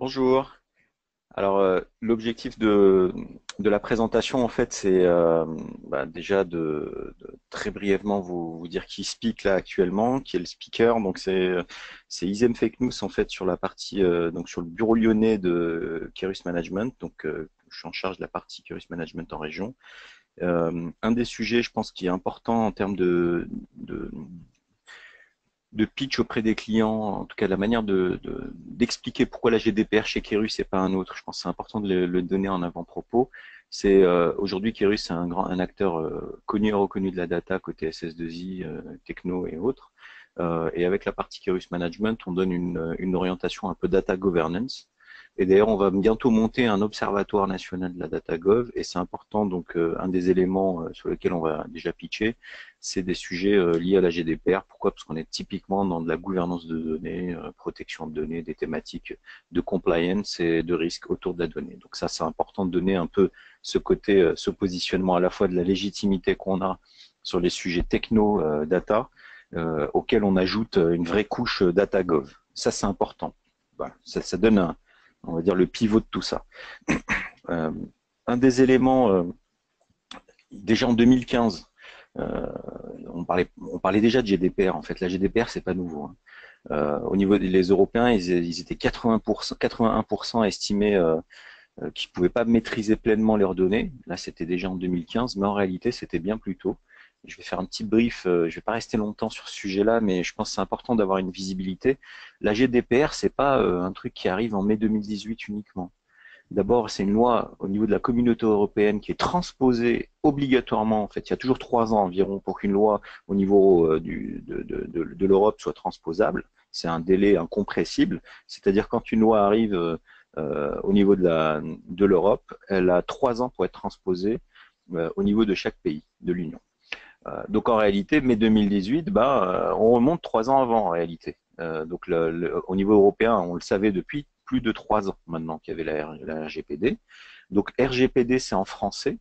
Bonjour. Alors, euh, l'objectif de, la présentation, en fait, c'est euh, bah, déjà de, très brièvement vous, dire qui speak là actuellement, qui est le speaker. Donc, c'est Isem Fake News, en fait, sur la partie, euh, donc sur le bureau lyonnais de Kerus Management. Donc, je suis en charge de la partie Kerus Management en région. Un des sujets, je pense, qui est important en termes de de pitch auprès des clients, en tout cas la manière d'expliquer de, pourquoi la GDPR chez Kerus et pas un autre. Je pense que c'est important de le, donner en avant-propos. C'est euh, aujourd'hui Kerus c'est un grand un acteur euh, connu et reconnu de la data côté SS2I, euh, techno et autres. Euh, et avec la partie Kerus Management, on donne une, une orientation un peu data governance. Et d'ailleurs, on va bientôt monter un observatoire national de la data gov, et c'est important. Donc, euh, un des éléments sur lesquels on va déjà pitcher, c'est des sujets euh, liés à la GDPR. Pourquoi? Parce qu'on est typiquement dans de la gouvernance de données, euh, protection de données, des thématiques de compliance et de risque autour de la donnée. Donc ça, c'est important de donner un peu ce côté, euh, ce positionnement à la fois de la légitimité qu'on a sur les sujets techno-data, euh, auxquels on ajoute une vraie couche data-gov. Ça, c'est important. Voilà. Ça, donne, un, on va dire, le pivot de tout ça. Euh, un des éléments, déjà en 2015, euh, on, parlait, déjà de GDPR. En fait, la GDPR, c'est pas nouveau. Hein. Euh, au niveau des Européens, ils, étaient 80%, 81% estimés euh, euh, qu'ils ne pouvaient pas maîtriser pleinement leurs données. Là, c'était déjà en 2015, mais en réalité, c'était bien plus tôt. Je vais faire un petit brief, je ne vais pas rester longtemps sur ce sujet-là, mais je pense que c'est important d'avoir une visibilité. La GDPR, c'est pas un truc qui arrive en mai 2018 uniquement. D'abord, c'est une loi au niveau de la communauté européenne qui est transposée obligatoirement. En fait, il y a toujours trois ans environ pour qu'une loi au niveau euh, du, de, de, de, l'Europe soit transposable. C'est un délai incompressible. C'est-à-dire quand une loi arrive euh, euh au niveau de l'Europe, elle a trois ans pour être transposée euh, au niveau de chaque pays de l'Union. Euh, donc en réalité, mai 2018, bah, on remonte trois ans avant en réalité. donc le, le, au niveau européen, on le savait depuis plus de trois ans maintenant qu'il y avait la, RGPD. Donc RGPD, c'est en français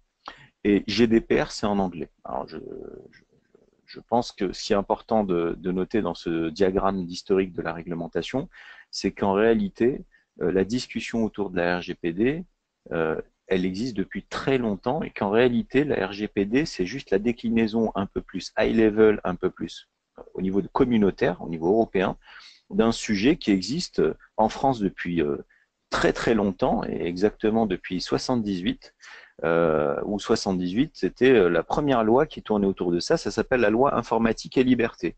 et GDPR, c'est en anglais. Alors je, pense que ce qui est important de, noter dans ce diagramme d'historique de la réglementation, c'est qu'en réalité, euh, la discussion autour de la RGPD, euh, elle existe depuis très longtemps et qu'en réalité, la RGPD, c'est juste la déclinaison un peu plus high level, un peu plus euh, au niveau communautaire, au niveau européen, d'un sujet qui existe en France depuis euh, très très longtemps, et exactement depuis 78, euh, ou 78, c'était euh, la première loi qui tournait autour de ça, ça s'appelle la loi informatique et liberté.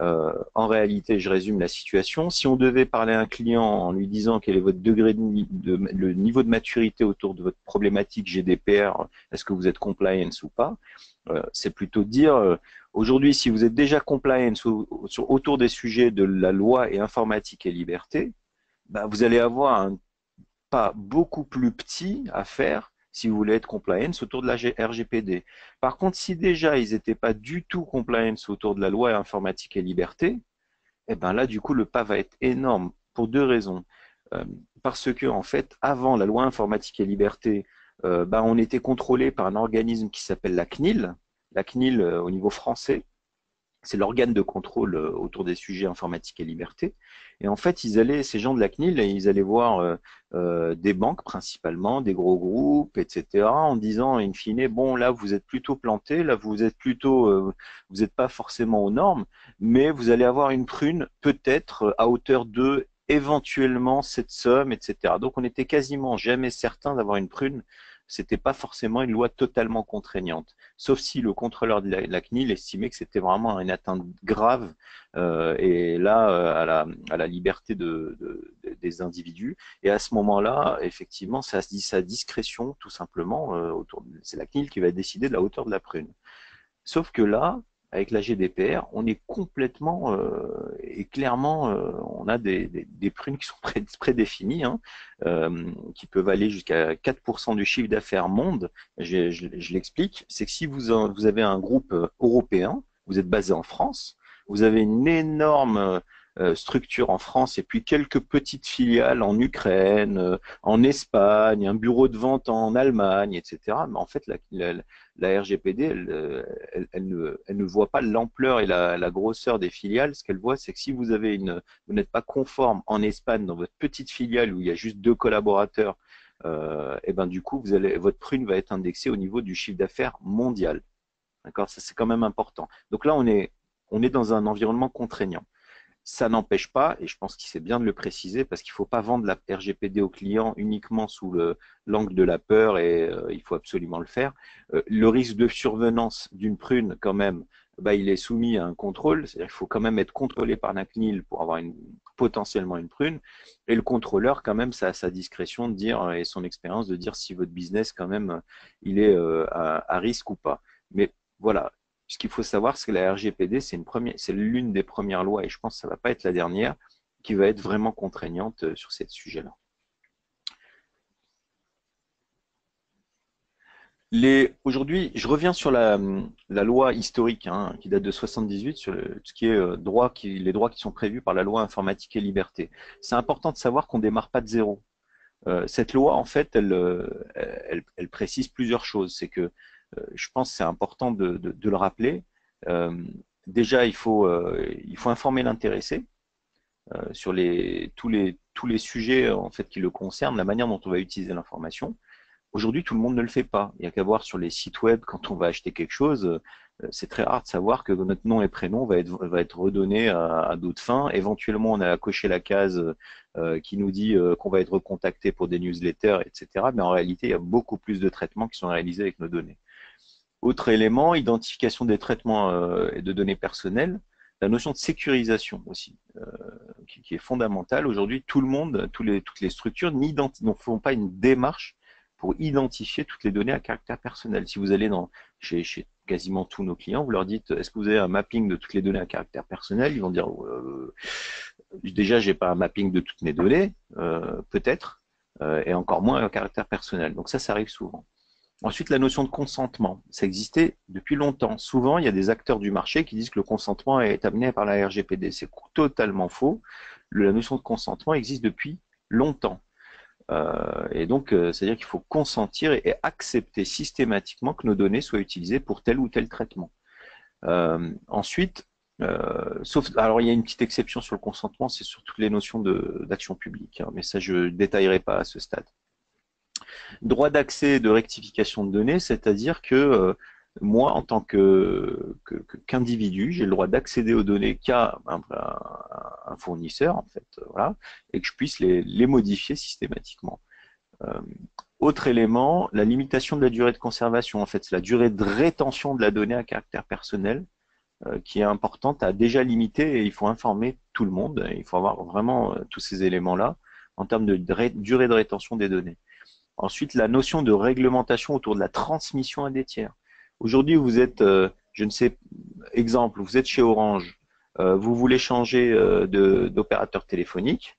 Euh, en réalité, je résume la situation. Si on devait parler à un client en lui disant quel est votre degré de, le niveau de maturité autour de votre problématique GDPR, est-ce que vous êtes compliance ou pas, euh, c'est plutôt dire euh, aujourd'hui si vous êtes déjà compliance autour des sujets de la loi et informatique et liberté, bah, vous allez avoir un pas beaucoup plus petit à faire si vous voulez être compliance autour de la RGPD. Par contre, si déjà ils n'étaient pas du tout compliance autour de la loi informatique et liberté, eh ben là, du coup, le pas va être énorme pour deux raisons. Euh, parce que, en fait, avant la loi informatique et liberté, euh, bah, on était contrôlé par un organisme qui s'appelle la CNIL. La CNIL, euh, au niveau français, c'est l'organe de contrôle euh, autour des sujets informatiques et liberté. Et en fait, ils allaient, ces gens de la CNIL, ils allaient voir euh, euh, des banques principalement, des gros groupes, etc., en disant, in fine, bon, là, vous êtes plutôt planté, là, vous êtes plutôt, vous n'êtes pas forcément aux normes, mais vous allez avoir une prune peut-être à hauteur de éventuellement cette somme, etc. Donc, on était quasiment jamais certain d'avoir une prune c'était pas forcément une loi totalement contraignante, sauf si le contrôleur de la, CNIL estimait que c'était vraiment une atteinte grave euh, et là euh, à, la, à la liberté de, des individus. Et à ce moment-là, effectivement, ça se dit sa discrétion, tout simplement. Euh, autour, c'est la CNIL qui va décider de la hauteur de la prune. Sauf que là, avec la GDPR, on est complètement euh, et clairement, euh, on a des, des, des, prunes qui sont pré prédéfinies, hein, euh, qui peuvent aller jusqu'à 4% du chiffre d'affaires monde. Je, je, l'explique, c'est que si vous, vous avez un groupe européen, vous êtes basé en France, vous avez une énorme euh, structure en France et puis quelques petites filiales en Ukraine, euh, en Espagne, un bureau de vente en Allemagne, etc. Mais en fait, la, RGPD, elle, elle, ne, elle, ne, voit pas l'ampleur et la, la, grosseur des filiales. Ce qu'elle voit, c'est que si vous avez une, vous n'êtes pas conforme en Espagne dans votre petite filiale où il y a juste deux collaborateurs, euh, et ben du coup, vous allez, votre prune va être indexée au niveau du chiffre d'affaires mondial. D'accord, ça c'est quand même important. Donc là, on est, on est dans un environnement contraignant. Ça n'empêche pas, et je pense qu'il c'est bien de le préciser, parce qu'il ne faut pas vendre la RGPD au client uniquement sous l'angle de la peur, et euh, il faut absolument le faire. Euh, le risque de survenance d'une prune, quand même, bah, il est soumis à un contrôle, c'est-à-dire qu'il faut quand même être contrôlé par la CNIL pour avoir potentiellement une prune, et le contrôleur, quand même, ça a sa discrétion de dire, et son expérience de dire si votre business, quand même, il est euh, à, à risque ou pas. Mais voilà, ce qu'il faut savoir, c'est que la RGPD, c'est l'une des premières lois, et je pense que ça ne va pas être la dernière, qui va être vraiment contraignante euh, sur ce sujet-là. Aujourd'hui, je reviens sur la, loi historique hein, qui date de 78 sur ce qui est euh, les droits qui sont prévus par la loi informatique et liberté. C'est important de savoir qu'on ne démarre pas de zéro. Euh, cette loi, en fait, elle, elle précise plusieurs choses. C'est que je pense que c'est important de, le rappeler. Euh, déjà, il faut, euh, il faut informer l'intéressé sur tous, les, sujets en fait, qui le concernent, la manière dont on va utiliser l'information. Aujourd'hui, tout le monde ne le fait pas. Il n'y a qu'à voir sur les sites web quand on va acheter quelque chose. C'est très rare de savoir que notre nom et prénom va être, va être redonné à, d'autres fins. Éventuellement, on a coché la case qui nous dit qu'on va être recontacté pour des newsletters, etc. Mais en réalité, il y a beaucoup plus de traitements qui sont réalisés avec nos données. Autre élément, identification des traitements euh, et de données personnelles, la notion de sécurisation aussi, euh, qui, est fondamentale. Aujourd'hui, tout le monde, toutes les structures ne font pas une démarche pour identifier toutes les données à caractère personnel. Si vous allez chez quasiment tous nos clients, vous leur dites est-ce que vous avez un mapping de toutes les données à caractère personnel? Ils vont dire euh, déjà j'ai pas un mapping de toutes mes données, euh, peut-être, et encore moins à caractère personnel. Donc ça, ça arrive souvent. Ensuite, la notion de consentement. Ça existait depuis longtemps. Souvent, il y a des acteurs du marché qui disent que le consentement est amené par la RGPD. C'est totalement faux. La notion de consentement existe depuis longtemps. Euh, et donc, euh, c'est-à-dire qu'il faut consentir et, accepter systématiquement que nos données soient utilisées pour tel ou tel traitement. Euh, ensuite, sauf, alors il y a une petite exception sur le consentement, c'est sur toutes les notions d'action publique, hein, mais ça je détaillerai pas à ce stade. Droit d'accès de rectification de données, c'est-à-dire que euh, moi, en tant qu'individu, j'ai le droit d'accéder aux données qu'à un, fournisseur, en fait, voilà, et que je puisse les, modifier systématiquement. Euh, autre élément, la limitation de la durée de conservation. En fait, c'est la durée de rétention de la donnée à caractère personnel euh, qui est importante à déjà limiter et il faut informer tout le monde. Il faut avoir vraiment tous ces éléments-là en termes de durée de rétention des données. Ensuite, la notion de réglementation autour de la transmission à des tiers. Aujourd'hui, vous êtes, euh, je ne sais, exemple, vous êtes chez Orange, euh, vous voulez changer euh, d'opérateur téléphonique.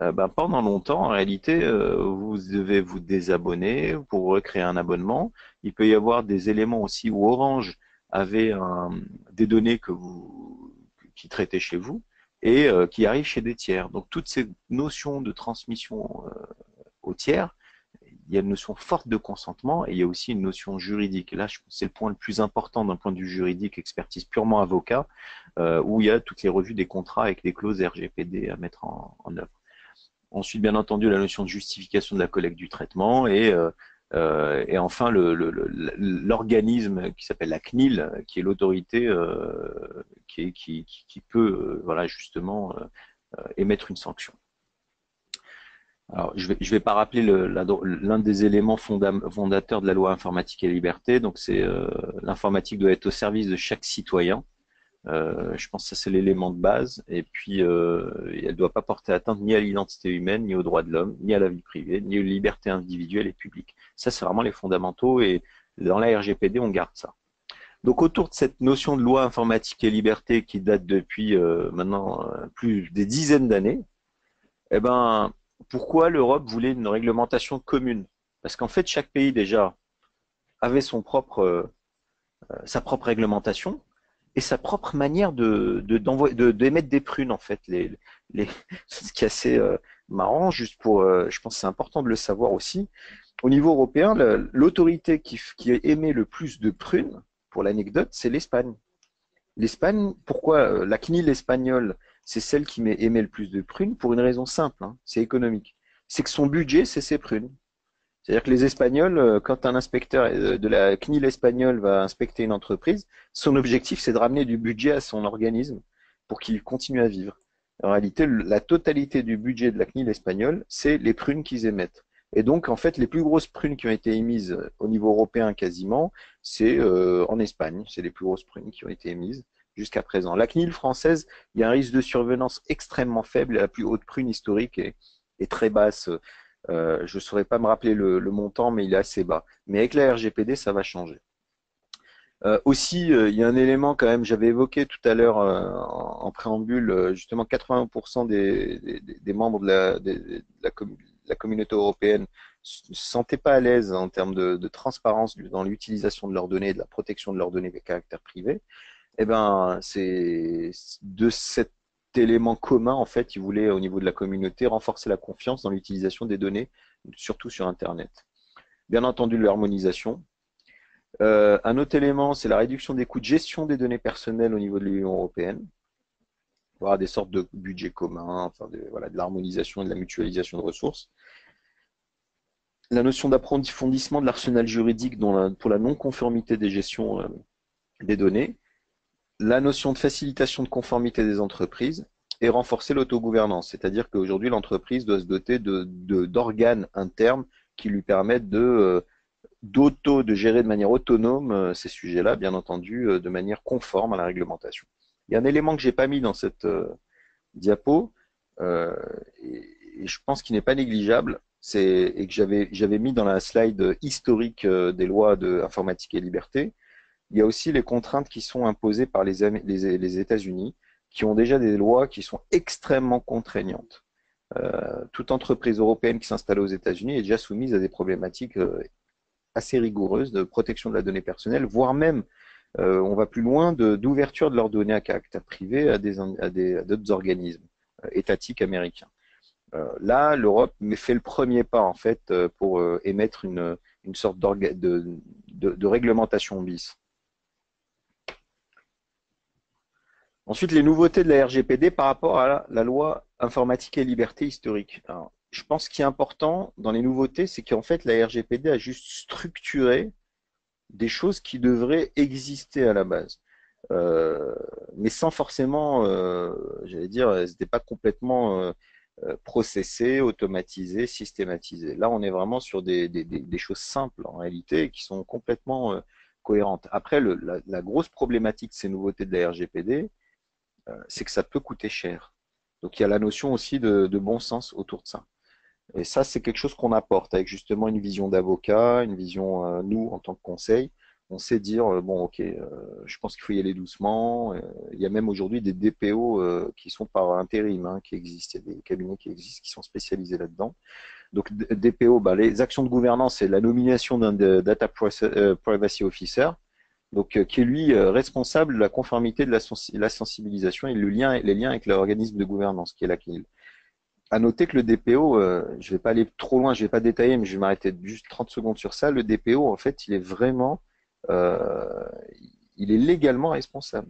Ben, pendant longtemps, en réalité, vous devez vous désabonner pour recréer un abonnement. Il peut y avoir des éléments aussi où Orange avait des données que vous, qui traitaient chez vous et qui arrivent chez des tiers. Donc toutes ces notions de transmission aux tiers, il y a une notion forte de consentement et il y a aussi une notion juridique. là, c'est le point le plus important d'un point de vue juridique, expertise purement avocat, euh, où il y a toutes les revues des contrats avec des clauses RGPD à mettre en, œuvre. Ensuite, bien entendu, la notion de justification de la collecte du traitement et, euh, euh, enfin l'organisme qui s'appelle la CNIL, qui est l'autorité qui, qui, qui, peut voilà, justement émettre une sanction. Alors, je ne vais, je vais pas rappeler l'un des éléments fondateurs de la loi informatique et liberté. Donc, c'est euh, l'informatique doit être au service de chaque citoyen. Euh, je pense que ça c'est l'élément de base. Et puis, euh, elle ne doit pas porter atteinte ni à l'identité humaine, ni aux droits de l'homme, ni à la vie privée, ni aux libertés individuelles et publiques. Ça, c'est vraiment les fondamentaux. Et dans la RGPD, on garde ça. Donc, autour de cette notion de loi informatique et liberté qui date depuis euh, maintenant euh, plus des dizaines d'années, eh ben, pourquoi l'Europe voulait une réglementation commune? Parce qu'en fait, chaque pays déjà avait son propre, euh, sa propre réglementation, et sa propre manière d'émettre de, des prunes en fait. Les, les, ce qui est assez euh, marrant, euh, je pense c'est important de le savoir aussi. Au niveau européen, l'autorité qui, qui émet le plus de prunes, pour l'anecdote, c'est l'Espagne. L'Espagne, pourquoi euh, la CNIL espagnole, c'est celle qui émet le plus de prunes Pour une raison simple, hein, c'est économique. C'est que son budget, c'est ses prunes. C'est-à-dire que les Espagnols, euh, quand un inspecteur euh, de la CNIL espagnole va inspecter une entreprise, son objectif, c'est de ramener du budget à son organisme pour qu'il continue à vivre. En réalité, la totalité du budget de la CNIL espagnole, c'est les prunes qu'ils émettent. Et donc, en fait, les plus grosses prunes qui ont été émises au niveau européen quasiment, c'est euh, en Espagne. C'est les plus grosses prunes qui ont été émises jusqu'à présent. La CNIL française, il y a un risque de survenance extrêmement faible. La plus haute prune historique est, très basse. Euh, je ne saurais pas me rappeler le, montant, mais il est assez bas. Mais avec la RGPD, ça va changer. Euh, aussi, il y a un élément quand même, j'avais évoqué tout à l'heure en, préambule, justement 80% des, membres de la, communauté européenne ne se sentait pas à l'aise en termes de, transparence dans l'utilisation de leurs données, de la protection de leurs données avec caractère privé, eh ben, c'est de cet élément commun, en fait, ils voulaient, au niveau de la communauté, renforcer la confiance dans l'utilisation des données, surtout sur Internet. Bien entendu, l'harmonisation. Euh, un autre élément, c'est la réduction des coûts de gestion des données personnelles au niveau de l'Union européenne voilà, des sortes de budgets communs, de, voilà, de l'harmonisation et de la mutualisation de ressources. La notion d'approfondissement de l'arsenal juridique pour la non-conformité des gestions euh, des données. La notion de facilitation de conformité des entreprises et renforcer l'autogouvernance. C'est-à-dire qu'aujourd'hui, l'entreprise doit se doter d'organes de, internes qui lui permettent de euh, d'auto, de gérer de manière autonome euh, ces sujets-là, bien entendu, de manière conforme à la réglementation. Il y a un élément que j'ai pas mis dans cette euh, diapo, euh, et, je pense qu'il n'est pas négligeable, et que j'avais mis dans la slide historique euh, des lois de informatique et liberté. Il y a aussi les contraintes qui sont imposées par les, États-Unis, qui ont déjà des lois qui sont extrêmement contraignantes. toute entreprise européenne qui s'installe aux États-Unis est déjà soumise à des problématiques assez rigoureuses de protection de la donnée personnelle, voire même euh, on va plus loin d'ouverture de, leurs données à caractère privé à d'autres organismes euh, étatiques américains. Euh, là, l'Europe fait le premier pas en fait pour émettre une, sorte de, réglementation bis. Ensuite, les nouveautés de la RGPD par rapport à la, loi informatique et liberté historique. je pense qu'il est important dans les nouveautés, c'est qu'en fait la RGPD a juste structuré des choses qui devraient exister à la base. Euh, mais sans forcément, euh, j'allais dire, elles n'étaient pas complètement euh, processées, automatisées, systématisées. Là, on est vraiment sur des, choses simples en réalité qui sont complètement cohérentes. Après, la, grosse problématique de ces nouveautés de la RGPD, c'est que ça peut coûter cher. Donc il y a la notion aussi de bon sens autour de ça. Et ça, c'est quelque chose qu'on apporte avec justement une vision d'avocat, une vision, euh, nous, en tant que conseil, on sait dire, euh, bon, ok, euh, je pense qu'il faut y aller doucement. il y a même aujourd'hui des DPO qui sont par intérim, hein, qui existent. Il y a des cabinets qui existent, qui sont spécialisés là-dedans. Donc, DPO, bah, les actions de gouvernance, c'est la nomination d'un Data Privacy Officer, donc qui est lui responsable de la conformité de la, sensibilisation et le lien, les liens avec l'organisme de gouvernance, qui est la CNIL à noter que le DPO, euh, je ne vais pas aller trop loin, je ne vais pas détailler, mais je vais m'arrêter juste 30 secondes sur ça. Le DPO, en fait, il est vraiment, euh, il est légalement responsable.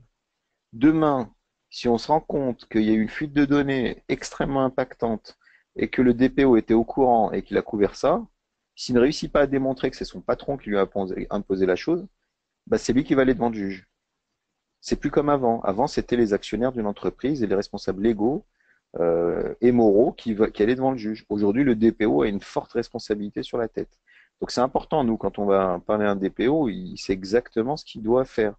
Demain, si on se rend compte qu'il y a eu une fuite de données extrêmement impactante et que le DPO était au courant et qu'il a couvert ça, s'il ne réussit pas à démontrer que c'est son patron qui lui a imposé la chose, bah c'est lui qui va aller devant le juge. C'est plus comme avant. Avant, c'était les actionnaires d'une entreprise et les responsables légaux euh, et moraux qui, qui allaient devant le juge. Aujourd'hui, le DPO a une forte responsabilité sur la tête. Donc c'est important, nous, quand on va parler d'un DPO, il sait exactement ce qu'il doit faire.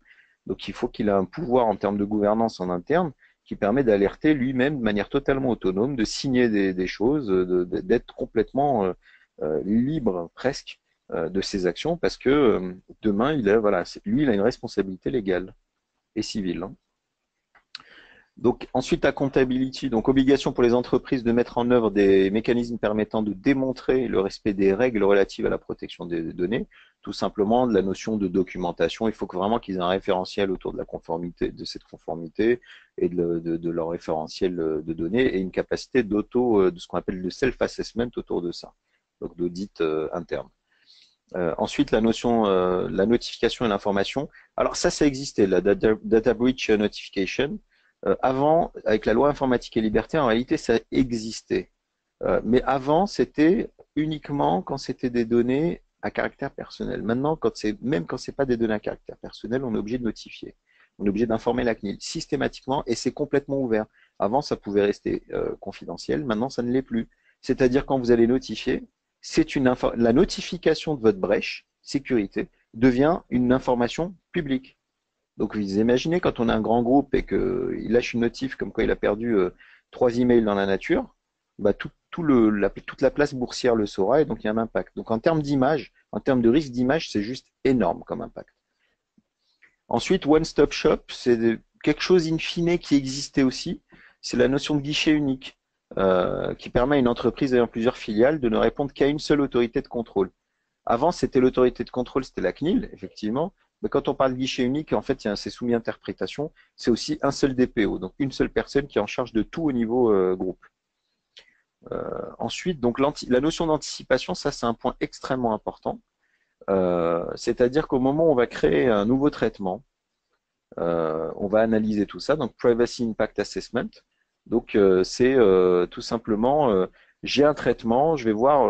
Donc il faut qu'il ait un pouvoir en termes de gouvernance en interne qui permet d'alerter lui-même de manière totalement autonome, de signer des, choses, d'être complètement euh, euh, libre presque de ses actions, parce que demain, il a, voilà, lui, il a une responsabilité légale et civile. Hein. Donc ensuite, accountability, donc obligation pour les entreprises de mettre en œuvre des mécanismes permettant de démontrer le respect des règles relatives à la protection des données, tout simplement de la notion de documentation. Il faut que vraiment qu'ils aient un référentiel autour de la conformité, de cette conformité et de, leur référentiel de données et une capacité d'auto, de ce qu'on appelle le self-assessment autour de ça, donc d'audit euh, interne. Euh, ensuite, la notion, euh, la notification et l'information. Alors ça, ça existait, la data breach notification. Euh, avant, avec la loi informatique et liberté, en réalité, ça existait. Euh, mais avant, c'était uniquement quand c'était des données à caractère personnel. Maintenant, quand c'est même quand c'est pas des données à caractère personnel, on est obligé de notifier. On est obligé d'informer la CNIL systématiquement et c'est complètement ouvert. Avant, ça pouvait rester euh, confidentiel. Maintenant, ça ne l'est plus. C'est-à-dire quand vous allez notifier, c'est une la notification de votre brèche sécurité devient une information publique. Donc vous imaginez quand on a un grand groupe et qu'il lâche une notif comme quoi il a perdu euh, trois emails dans la nature, bah tout, toute la place boursière le saura et donc il y a un impact. Donc en termes d'image, en termes de risque d'image, c'est juste énorme comme impact. Ensuite, One Stop Shop, c'est quelque chose in fine qui existait aussi, c'est la notion de guichet unique, euh, qui permet à une entreprise ayant plusieurs filiales de ne répondre qu'à une seule autorité de contrôle. Avant, c'était l'autorité de contrôle, c'était la CNIL, effectivement, mais quand on parle de guichet unique, en fait, c'est soumis à interprétation, c'est aussi un seul DPO, donc une seule personne qui est en charge de tout au niveau euh, groupe. Euh, ensuite, donc la notion d'anticipation, ça c'est un point extrêmement important. C'est-à-dire qu'au moment où on va créer un nouveau traitement, on va analyser tout ça, donc Privacy Impact Assessment. Donc c'est tout simplement, j'ai un traitement, je vais voir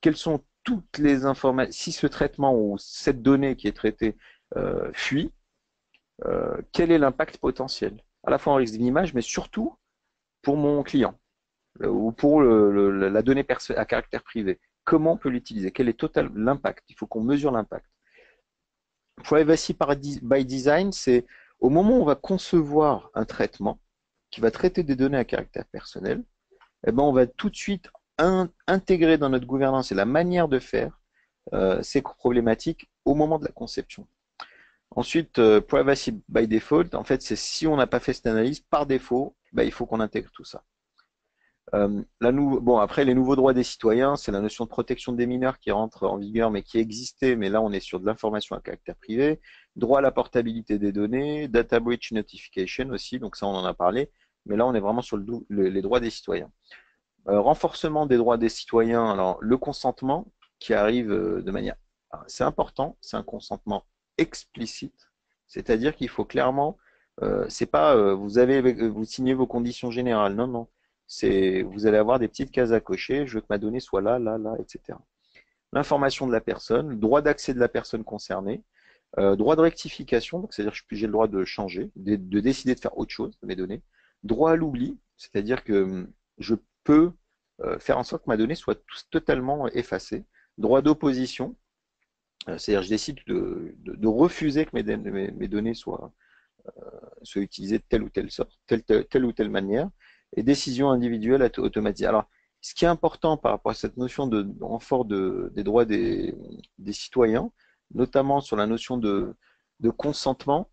quelles sont toutes les informations, si ce traitement ou cette donnée qui est traitée euh, fuit, euh, quel est l'impact potentiel À la fois en risque d'image, mais surtout pour mon client euh, ou pour la donnée à caractère privé. Comment on peut l'utiliser? Quel est total l'impact? Il faut qu'on mesure l'impact. Privacy by design, c'est au moment où on va concevoir un traitement qui va traiter des données à caractère personnel, eh ben on va tout de suite intégrer dans notre gouvernance et la manière de faire ces problématiques au moment de la conception. Ensuite, euh, privacy by default, en fait, c'est si on n'a pas fait cette analyse, par défaut, bah, il faut qu'on intègre tout ça. Euh, bon, après, les nouveaux droits des citoyens, c'est la notion de protection des mineurs qui rentre en vigueur, mais qui existait, mais là, on est sur de l'information à caractère privé. Droit à la portabilité des données, data breach notification aussi, donc ça, on en a parlé, mais là, on est vraiment sur les droits des citoyens. Euh, renforcement des droits des citoyens, alors le consentement qui arrive de manière... C'est important, c'est un consentement explicite, c'est-à-dire qu'il faut clairement, euh, c'est pas euh, vous avez vous signez vos conditions générales, non non, vous allez avoir des petites cases à cocher, je veux que ma donnée soit là, là, là, etc. L'information de la personne, droit d'accès de la personne concernée, euh, droit de rectification, c'est-à-dire que j'ai le droit de changer, de, de, décider de faire autre chose mes données, droit à l'oubli, c'est-à-dire que hum, je peux faire en sorte que ma donnée soit totalement effacée, droit d'opposition, euh, c'est-à-dire je décide de, refuser que mes, données soient, euh, soient, utilisées de telle ou telle sorte, telle, ou telle manière, et décision individuelle automatisée. Alors, ce qui est important par rapport à cette notion de renfort des droits des, citoyens, notamment sur la notion de, consentement,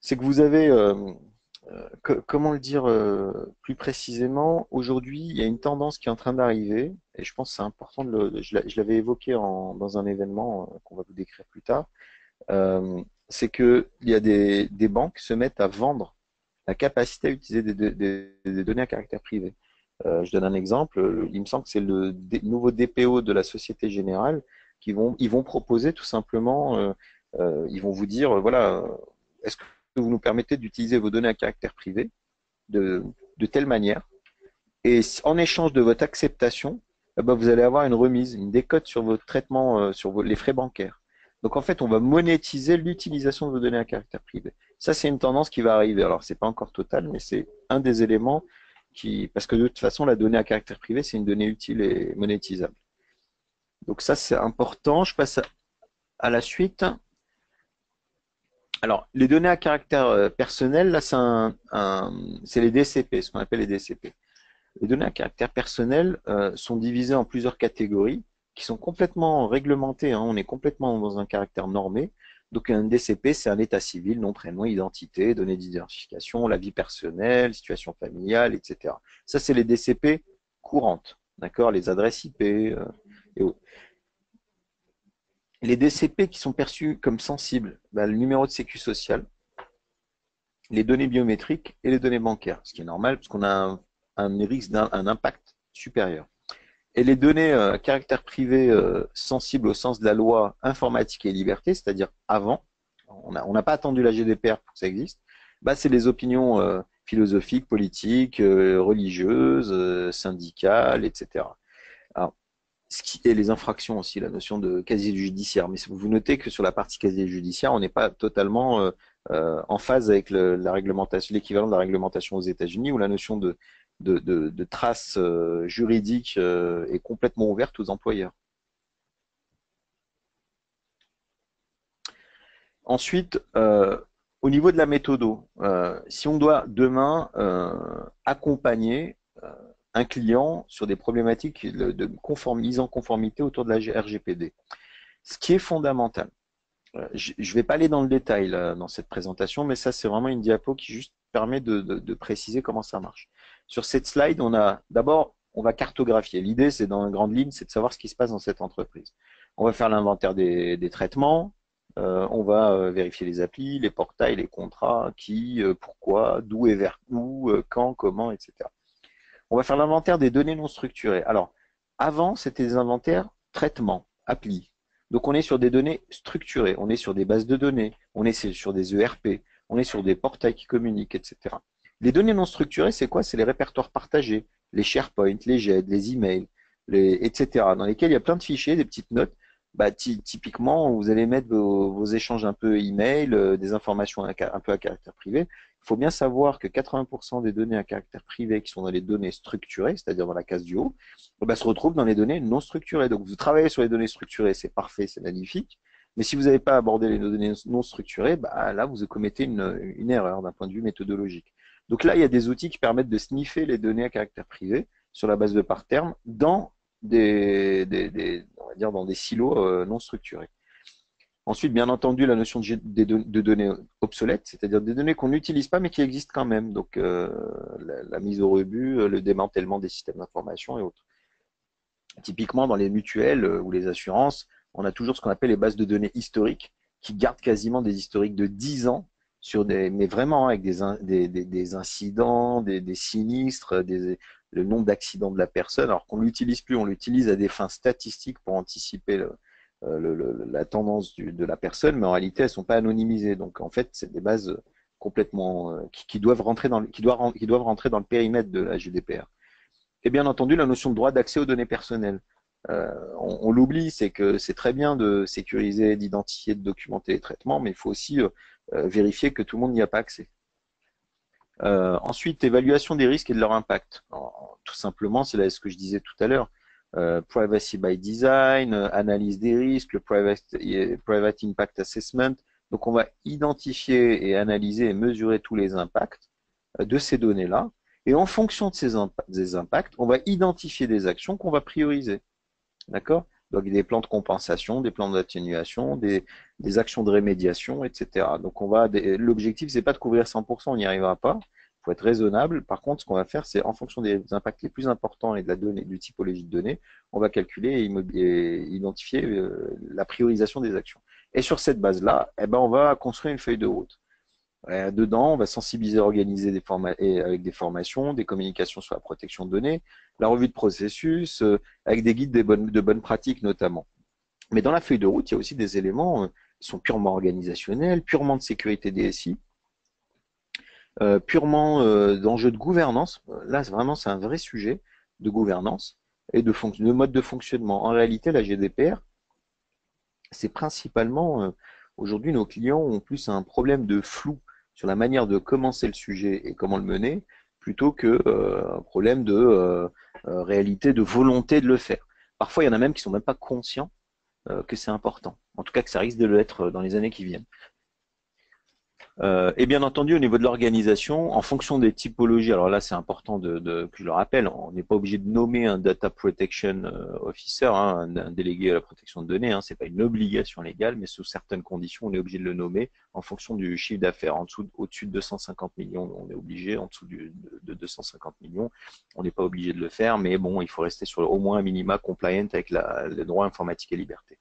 c'est que vous avez, euh, euh, comment le dire euh, plus précisément Aujourd'hui, il y a une tendance qui est en train d'arriver, et je pense que c'est important. Je l'avais évoqué dans un événement qu'on va vous décrire plus tard. c'est que il y a des, banques qui se mettent à vendre la capacité à utiliser des, données à caractère privé. je donne un exemple. Il me semble que c'est le nouveau DPO de la Société Générale qui vont, ils proposer tout simplement, ils vont vous dire, voilà, est-ce que vous nous permettez d'utiliser vos données à caractère privé de, telle manière. Et en échange de votre acceptation, eh ben, vous allez avoir une remise, une décote sur votre traitement, euh, sur les frais bancaires. Donc en fait, on va monétiser l'utilisation de vos données à caractère privé. Ça, c'est une tendance qui va arriver. Alors, c'est pas encore total, mais c'est un des éléments qui, parce que de toute façon, la donnée à caractère privé, c'est une donnée utile et monétisable. Donc ça, c'est important. Je passe à la suite. Alors, les données à caractère euh, personnel, là, c'est les DCP, ce qu'on appelle les DCP. Les données à caractère personnel euh, sont divisées en plusieurs catégories qui sont complètement réglementées. Hein. on est complètement dans un caractère normé. Donc un DCP, c'est un état civil, nom, prénom, identité, données d'identification, la vie personnelle, situation familiale, etc. Ça, c'est les DCP courantes, d'accord Les adresses IP euh, et autres. Les DCP qui sont perçus comme sensibles, bah, le numéro de sécu social, les données biométriques et les données bancaires, ce qui est normal parce qu'on a un, un risque d'un impact supérieur. Et les données à euh, caractère privé euh, sensibles au sens de la loi informatique et liberté, c'est-à-dire avant, on n'a pas attendu la GDPR pour que ça existe, bah, c'est les opinions euh, philosophiques, politiques, religieuses, syndicales, etc. Alors, les infractions aussi, la notion de casier judiciaire. Mais vous notez que sur la partie casier judiciaire, on n'est pas totalement en phase avec la réglementation, l'équivalent de la réglementation aux États-Unis, où la notion de de, traces euh, juridiques euh, est complètement ouverte aux employeurs. Ensuite, euh, au niveau de la méthode, si on doit demain accompagner un client sur des problématiques de en conformité autour de la RGPD, ce qui est fondamental, je ne vais pas aller dans le détail dans cette présentation, mais ça c'est vraiment une diapo qui juste permet de préciser comment ça marche. Sur cette slide, on a d'abord, on va cartographier. L'idée, c'est dans une grande ligne, c'est de savoir ce qui se passe dans cette entreprise. On va faire l'inventaire des, traitements, euh, on va euh, vérifier les applis, les portails, les contrats, qui, euh, pourquoi, d'où et vers où, quand, comment, etc. On va faire l'inventaire des données non structurées. Alors, avant, c'était des inventaires traitements, applis. Donc, on est sur des données structurées, on est sur des bases de données, on est sur des ERP, on est sur des portails qui communiquent, etc. Les données non structurées, c'est quoi? C'est les répertoires partagés, les SharePoint, les GED, les emails, les, etc. Dans lesquels il y a plein de fichiers, des petites notes. Bah, typiquement, vous allez mettre vos, échanges un peu email, euh, des informations un, peu à caractère privé. Il faut bien savoir que 80% des données à caractère privé qui sont dans les données structurées, c'est-à-dire dans la case du haut, bah, se retrouvent dans les données non structurées. Donc vous travaillez sur les données structurées, c'est parfait, c'est magnifique. Mais si vous n'avez pas abordé les données non structurées, bah, là vous commettez une erreur d'un point de vue méthodologique. Donc là, il y a des outils qui permettent de sniffer les données à caractère privé sur la base de par terme dans des, on va dire dans des silos euh, non structurés. Ensuite, bien entendu, la notion de, données obsolètes, c'est-à-dire des données qu'on n'utilise pas mais qui existent quand même. Donc euh, la, mise au rebut, euh, le démantèlement des systèmes d'information et autres. Typiquement, dans les mutuelles ou les assurances, on a toujours ce qu'on appelle les bases de données historiques qui gardent quasiment des historiques de 10 ans mais vraiment avec des, incidents, des, sinistres, le nombre d'accidents de la personne, alors qu'on l'utilise plus, on l'utilise à des fins statistiques pour anticiper euh, la tendance de la personne, mais en réalité elles sont pas anonymisées. Donc en fait c'est des bases complètement euh, qui, doivent rentrer dans le périmètre de la GDPR. Et bien entendu la notion de droit d'accès aux données personnelles. Euh, on, l'oublie, c'est que c'est très bien de sécuriser, d'identifier, de documenter les traitements, mais il faut aussi vérifier que tout le monde n'y a pas accès. Euh, ensuite, évaluation des risques et de leur impact. tout simplement, c'est ce que je disais tout à l'heure. Euh, privacy by design, analyse des risques, le private, impact assessment. Donc, on va identifier et analyser et mesurer tous les impacts de ces données-là. Et en fonction de ces impacts, on va identifier des actions qu'on va prioriser. D'accord? Donc des plans de compensation, des plans d'atténuation, des, actions de rémédiation, etc. Donc on va l'objectif c'est pas de couvrir 100%, on n'y arrivera pas. Il faut être raisonnable. Par contre, ce qu'on va faire, c'est en fonction des impacts les plus importants et de la donnée, du typologie de données, on va calculer et, identifier euh, la priorisation des actions. Et sur cette base-là, eh ben, on va construire une feuille de route. Euh, dedans, on va sensibiliser, organiser des et avec des formations, des communications sur la protection de données, la revue de processus, euh, avec des guides de bonnes, de bonnes pratiques notamment. Mais dans la feuille de route, il y a aussi des éléments euh, qui sont purement organisationnels, purement de sécurité DSI, purement d'enjeux de gouvernance. Là, vraiment, c'est un vrai sujet de gouvernance et de, de mode de fonctionnement. En réalité, la GDPR, c'est principalement, aujourd'hui, nos clients ont plus un problème de flou sur la manière de commencer le sujet et comment le mener, plutôt que euh, un problème de euh, euh, réalité, de volonté de le faire. Parfois, il y en a même qui sont même pas conscients que c'est important. En tout cas, que ça risque de l'être dans les années qui viennent. Euh, et bien entendu, au niveau de l'organisation, en fonction des typologies, alors là c'est important de, que je le rappelle, on n'est pas obligé de nommer un data protection euh, officer, hein, un, délégué à la protection de données, hein, c'est pas une obligation légale, mais sous certaines conditions, on est obligé de le nommer en fonction du chiffre d'affaires. En dessous, au-dessus de 250 millions, on est obligé, en dessous de, de 250 millions, on n'est pas obligé de le faire, mais bon, il faut rester sur au moins un minima compliant avec la, le droit informatique et liberté.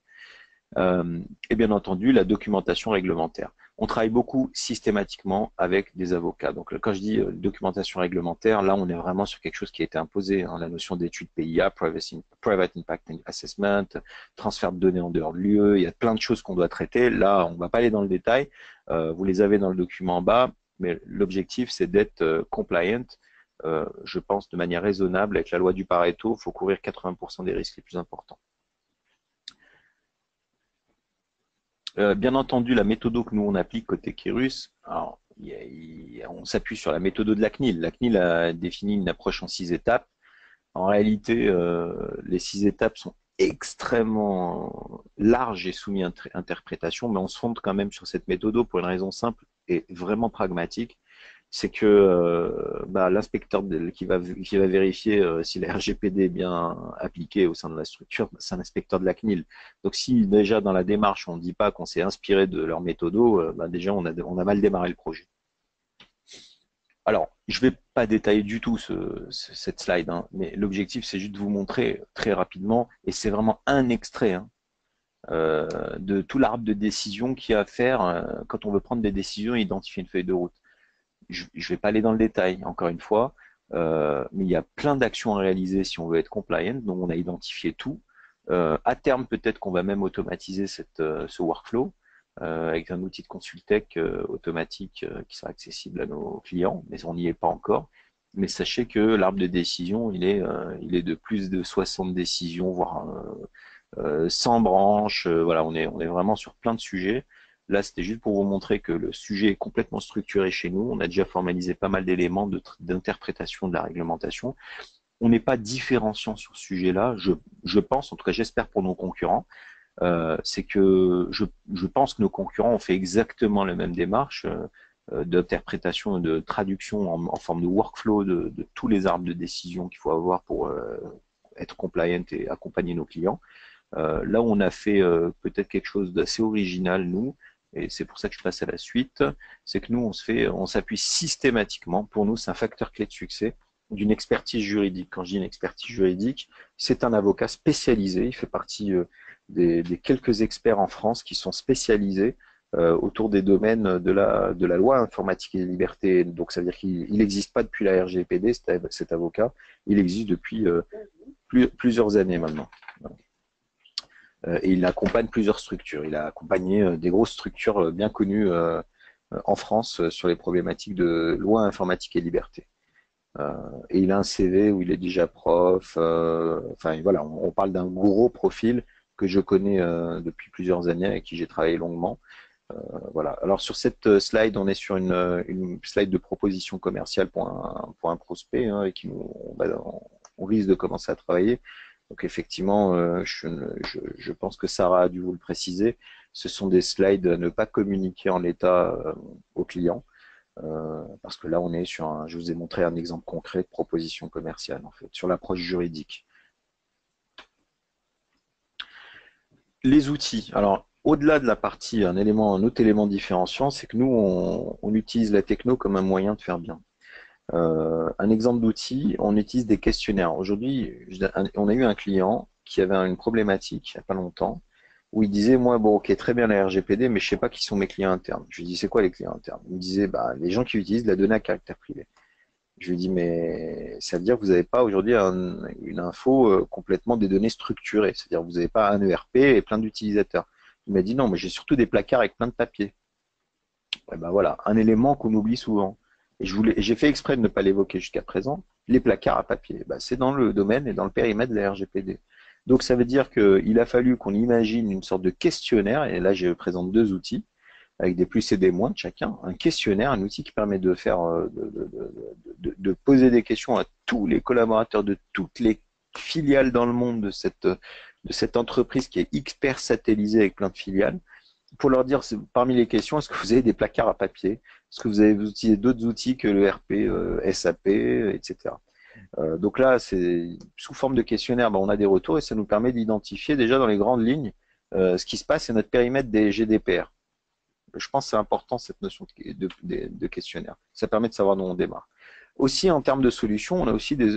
Euh, et bien entendu, la documentation réglementaire on travaille beaucoup systématiquement avec des avocats. Donc quand je dis euh, documentation réglementaire, là on est vraiment sur quelque chose qui a été imposé, hein, la notion d'étude PIA, Private Impact Assessment, transfert de données en dehors de l'UE, il y a plein de choses qu'on doit traiter. Là, on ne va pas aller dans le détail, euh, vous les avez dans le document en bas, mais l'objectif c'est d'être euh, compliant, je pense, de manière raisonnable avec la loi du Pareto, il faut couvrir 80% des risques les plus importants. Euh, bien entendu, la méthode que nous on applique côté Kérus, alors, on s'appuie sur la méthode de la CNIL. La CNIL a défini une approche en six étapes. En réalité, euh, les six étapes sont extrêmement larges et soumises à interprétation, mais on se fonde quand même sur cette méthode pour une raison simple et vraiment pragmatique c'est que euh, bah, l'inspecteur qui va, vérifier euh, si la RGPD est bien appliquée au sein de la structure, bah, c'est un inspecteur de la CNIL. Donc si déjà dans la démarche on ne dit pas qu'on s'est inspiré de leur méthode, euh, bah, déjà on a, on a mal démarré le projet. Alors, je ne vais pas détailler du tout cette slide, hein, mais l'objectif c'est juste de vous montrer très rapidement, et c'est vraiment un extrait hein, de tout l'arbre de décision qu'il y a à faire quand on veut prendre des décisions et identifier une feuille de route je ne vais pas aller dans le détail, encore une fois, euh, mais il y a plein d'actions à réaliser si on veut être compliant, donc on a identifié tout. Euh, à terme, peut-être qu'on va même automatiser euh, ce workflow avec un outil de consultech automatique qui sera accessible à nos clients, mais on n'y est pas encore. Mais sachez que l'arbre de décision, il est, de plus de 60 décisions, voire 100 branches. voilà, on est vraiment sur plein de sujets. Là, c'était juste pour vous montrer que le sujet est complètement structuré chez nous. On a déjà formalisé pas mal d'éléments d'interprétation de, la réglementation. On n'est pas différenciant sur ce sujet-là. Je, pense, en tout cas j'espère pour nos concurrents, euh, c'est que je, pense que nos concurrents ont fait exactement la même démarche euh, d'interprétation et de traduction en, forme de workflow de, tous les arbres de décision qu'il faut avoir pour euh, être compliant et accompagner nos clients. là, on a fait peut-être quelque chose d'assez original, nous, et c'est pour ça que je passe à la suite, c'est que nous, on se fait, on s'appuie systématiquement, pour nous, c'est un facteur clé de succès, d'une expertise juridique. Quand je dis une expertise juridique, c'est un avocat spécialisé, il fait partie euh, des, quelques experts en France qui sont spécialisés euh, autour des domaines de la, de la loi informatique et liberté. Donc ça veut dire qu'il n'existe pas depuis la RGPD, cet, avocat, il existe depuis euh, plusieurs années maintenant. Et il accompagne plusieurs structures. Il a accompagné euh, des grosses structures euh, bien connues en France sur les problématiques de loi informatique et liberté. et il a un CV où il est déjà prof. enfin voilà, on, parle d'un gros profil que je connais depuis plusieurs années avec qui j'ai travaillé longuement. voilà. Alors sur cette slide, on est sur une, slide de proposition commerciale pour un, prospect hein, et qui nous, on, risque de commencer à travailler. Donc effectivement, euh, je, pense que Sarah a dû vous le préciser, ce sont des slides à ne pas communiquer en l'état euh, aux clients. Euh, parce que là, on est sur un, je vous ai montré un exemple concret de proposition commerciale, en fait, sur l'approche juridique. Les outils. Alors, au-delà de la partie, un élément, un autre élément différenciant, c'est que nous, on, utilise la techno comme un moyen de faire bien. Euh, un exemple d'outil, on utilise des questionnaires. Aujourd'hui, on a eu un client qui avait une problématique il n'y a pas longtemps, où il disait, moi, bon, ok, très bien la RGPD, mais je ne sais pas qui sont mes clients internes. Je lui dis, c'est quoi les clients internes? Il me disait, bah, les gens qui utilisent la donnée à caractère privé. Je lui dis, mais ça veut dire que vous n'avez pas aujourd'hui une info euh, complètement des données structurées. C'est-à-dire que vous n'avez pas un ERP et plein d'utilisateurs. Il m'a dit, non, mais j'ai surtout des placards avec plein de papiers. Et ben voilà, un élément qu'on oublie souvent j'ai fait exprès de ne pas l'évoquer jusqu'à présent, les placards à papier. Bah, c'est dans le domaine et dans le périmètre de la RGPD. Donc ça veut dire qu'il a fallu qu'on imagine une sorte de questionnaire, et là je présente deux outils, avec des plus et des moins de chacun, un questionnaire, un outil qui permet de faire euh, de, poser des questions à tous les collaborateurs de toutes les filiales dans le monde de cette, de cette entreprise qui est expert satellisée avec plein de filiales, pour leur dire, parmi les questions, est-ce que vous avez des placards à papier? Est-ce que vous avez utilisé d'autres outils que le RP, SAP, etc. donc là, c'est sous forme de questionnaire, on a des retours et ça nous permet d'identifier déjà dans les grandes lignes ce qui se passe et notre périmètre des GDPR. Je pense que c'est important cette notion de, questionnaire. Ça permet de savoir d'où on démarre. Aussi, en termes de solutions, on a aussi des.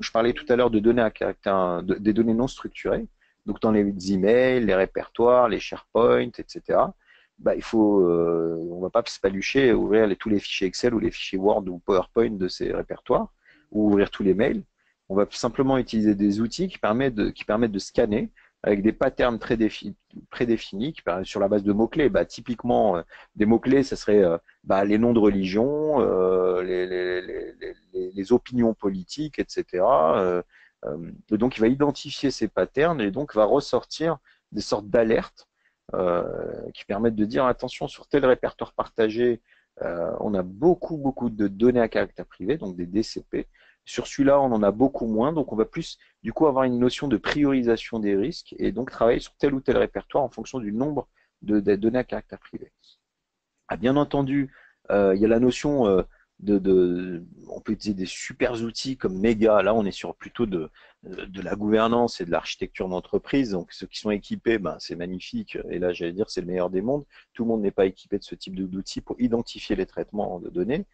Je parlais tout à l'heure de données à caractère, des données non structurées. Donc dans les emails, les répertoires, les SharePoint, etc. Bah, il faut, euh, on va pas se palucher, ouvrir tous les fichiers Excel ou les fichiers Word ou PowerPoint de ces répertoires, ou ouvrir tous les mails. On va simplement utiliser des outils qui permettent de, qui scanner avec des patterns très prédéfinis sur la base de mots-clés. Bah, typiquement, euh, des mots-clés, ce serait euh, bah, les noms de religion, euh, les, opinions politiques, etc. donc, il va identifier ces patterns et donc va ressortir des sortes d'alertes qui permettent de dire attention sur tel répertoire partagé, on a beaucoup beaucoup de données à caractère privé, donc des DCP. Sur celui-là, on en a beaucoup moins, donc on va plus du coup avoir une notion de priorisation des risques et donc travailler sur tel ou tel répertoire en fonction du nombre de, données à caractère privé. Ah, bien entendu, euh, il y a la notion euh, de, on peut utiliser des super outils comme Mega. Là, on est sur plutôt de, la gouvernance et de l'architecture d'entreprise. Donc, ceux qui sont équipés, ben, c'est magnifique. Et là, j'allais dire, c'est le meilleur des mondes. Tout le monde n'est pas équipé de ce type d'outils pour identifier les traitements de données.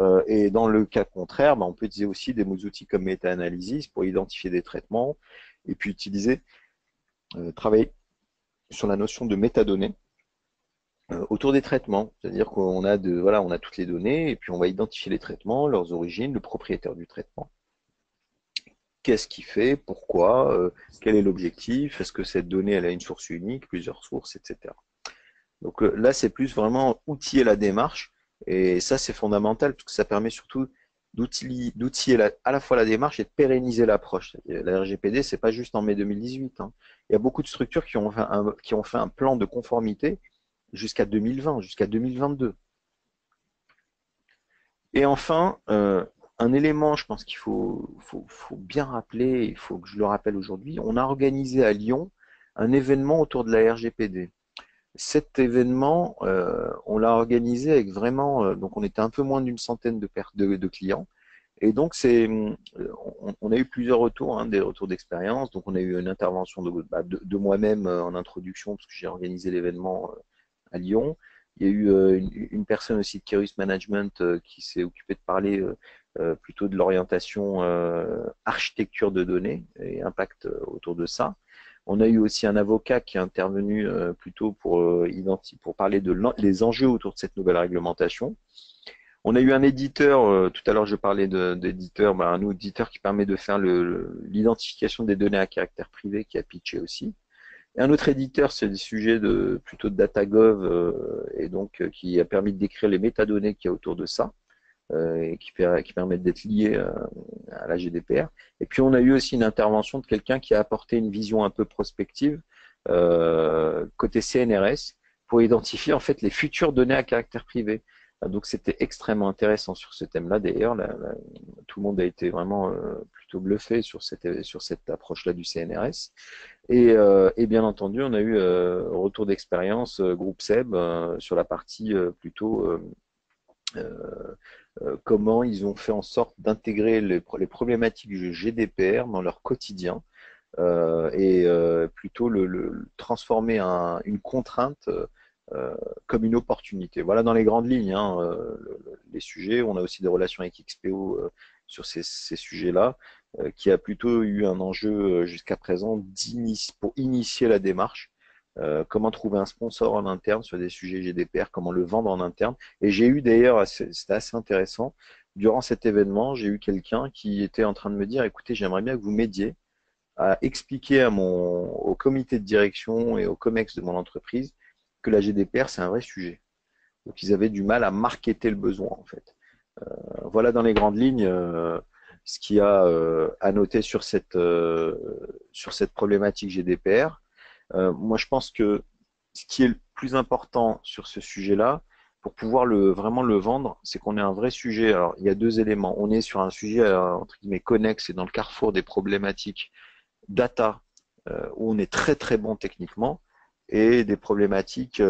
Euh, et dans le cas contraire, ben, on peut utiliser aussi des outils comme Meta-Analysis pour identifier des traitements et puis utiliser, euh, travailler sur la notion de métadonnées autour des traitements. C'est-à-dire qu'on a de, voilà, on a toutes les données et puis on va identifier les traitements, leurs origines, le propriétaire du traitement. Qu'est-ce qu'il fait, pourquoi, quel est l'objectif, est-ce que cette donnée elle a une source unique, plusieurs sources, etc. Donc là, c'est plus vraiment outiller la démarche et ça, c'est fondamental parce que ça permet surtout d'outiller à la fois la démarche et de pérenniser l'approche. La RGPD, c'est pas juste en mai 2018. Hein. Il y a beaucoup de structures qui ont fait un, qui ont fait un plan de conformité jusqu'à 2020, jusqu'à 2022. Et enfin, euh, un élément, je pense qu'il faut, faut, faut, bien rappeler, il faut que je le rappelle aujourd'hui, on a organisé à Lyon un événement autour de la RGPD cet événement, euh, on l'a organisé avec vraiment, euh, donc on était un peu moins d'une centaine de, de, clients. Et donc c'est, on, a eu plusieurs retours, hein, des retours d'expérience. Donc on a eu une intervention de, bah, de, moi-même en introduction parce que j'ai organisé l'événement à Lyon. Il y a eu une, une, personne aussi de Keris Management qui s'est occupée de parler plutôt de l'orientation architecture de données et impact autour de ça. On a eu aussi un avocat qui est intervenu euh, plutôt pour, euh, pour parler de les enjeux autour de cette nouvelle réglementation. On a eu un éditeur, euh, tout à l'heure je parlais d'éditeur, bah, un éditeur qui permet de faire l'identification des données à caractère privé qui a pitché aussi. Un autre éditeur, c'est des sujets de plutôt de DataGov et donc qui a permis de décrire les métadonnées qu'il y a autour de ça. Euh, et qui, permettent d'être liés euh, à la GDPR. Et puis on a eu aussi une intervention de quelqu'un qui a apporté une vision un peu prospective euh, côté CNRS pour identifier en fait les futures données à caractère privé. Donc c'était extrêmement intéressant sur ce thème-là. D'ailleurs, tout le monde a été vraiment plutôt bluffé sur cette, sur cette approche-là du CNRS. Et, et, bien entendu, on a eu retour d'expérience groupe SEB sur la partie plutôt euh, comment ils ont fait en sorte d'intégrer les, problématiques du GDPR dans leur quotidien euh, et euh, plutôt le, transformer une contrainte comme une opportunité. Voilà dans les grandes lignes hein, les sujets. On a aussi des relations avec XPO sur ces, sujets-là, qui a plutôt eu un enjeu jusqu'à présent pour initier la démarche euh, comment trouver un sponsor en interne sur des sujets GDPR, comment le vendre en interne. Et j'ai eu d'ailleurs, c'était assez intéressant, durant cet événement, j'ai eu quelqu'un qui était en train de me dire, écoutez, j'aimerais bien que vous m'aidiez à expliquer à mon, au comité de direction et au COMEX de mon entreprise que la GDPR, c'est un vrai sujet. Donc ils avaient du mal à marketer le besoin, en fait. Euh, voilà dans les grandes lignes euh, ce qu'il y a à noter sur cette, sur cette problématique GDPR. Euh, moi, je pense que ce qui est le plus important sur ce sujet-là, pour pouvoir vraiment le vendre, c'est qu'on ait un vrai sujet. Alors, il y a deux éléments. On est sur un sujet, euh, entre guillemets, connexe et dans le carrefour des problématiques data, euh, où on est très très bon techniquement. Et des problématiques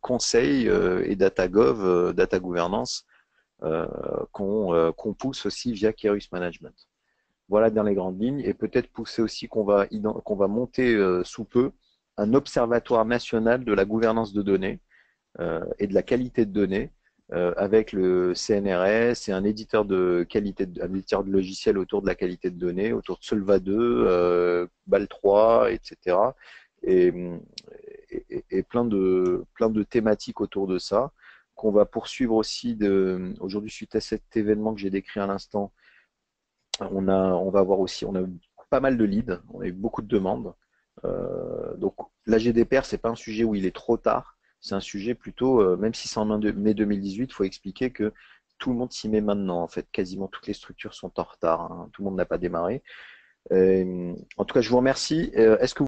conseil et data gov, data gouvernance qu'on pousse aussi via Kerus Management. Voilà dans les grandes lignes et peut-être pousser aussi qu'on va, qu'on va monter sous peu un observatoire national de la gouvernance de données et de la qualité de données euh, avec le CNRS et un éditeur de qualité, de, un éditeur de logiciels autour de la qualité de données, autour de Solva 2, euh, BAL 3, etc. Et, et, plein de plein de thématiques autour de ça qu'on va poursuivre aussi. Aujourd'hui, suite à cet événement que j'ai décrit à l'instant, on a, on va avoir aussi, on a pas mal de leads, on a eu beaucoup de demandes. Euh, donc la GDPR, c'est pas un sujet où il est trop tard c'est un sujet plutôt, euh, même si c'est en mai 2018, il faut expliquer que tout le monde s'y met maintenant. En fait, quasiment toutes les structures sont en retard. Hein. Tout le monde n'a pas démarré. Euh, en tout cas, je vous remercie. Est-ce que